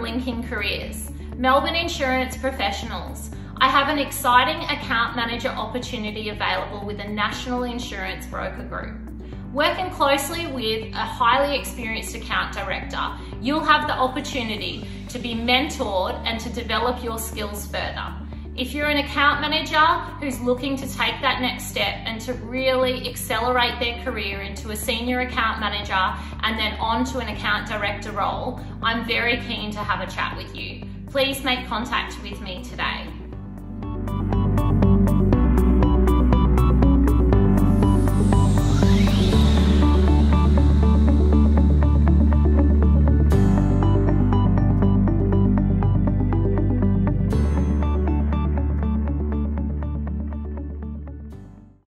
linking careers. Melbourne Insurance Professionals. I have an exciting account manager opportunity available with a national insurance broker group. Working closely with a highly experienced account director, you'll have the opportunity to be mentored and to develop your skills further. If you're an account manager who's looking to take that next step and to really accelerate their career into a senior account manager and then on to an account director role, I'm very keen to have a chat with you. Please make contact with me today.